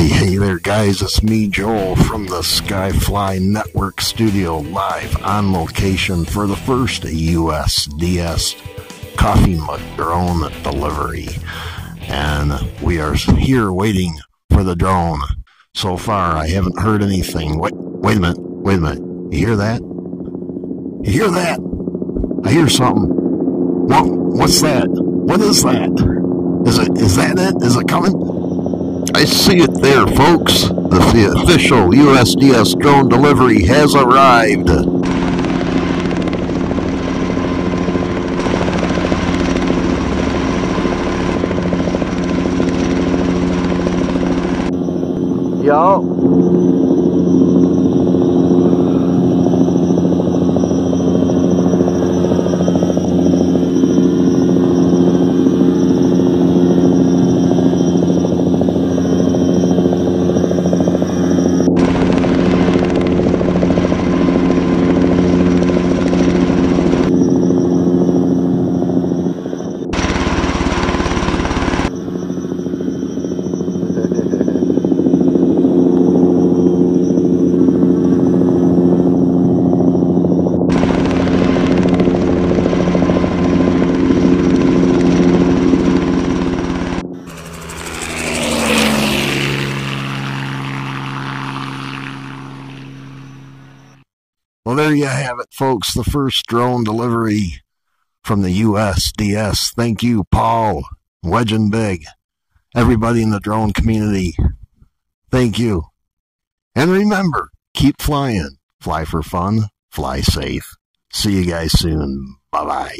Hey there, guys. It's me, Joel, from the Sky Fly Network studio, live on location for the first USDS coffee mug drone delivery. And we are here waiting for the drone. So far, I haven't heard anything. Wait, wait a minute. Wait a minute. You hear that? You hear that? I hear something. What? What's that? What is that? Is it? Is that it? Is it coming? I see it there, folks. The official USDS drone delivery has arrived. Yo. Well, there you have it, folks. The first drone delivery from the USDS. Thank you, Paul, Wedge Big, everybody in the drone community. Thank you. And remember, keep flying. Fly for fun, fly safe. See you guys soon. Bye bye.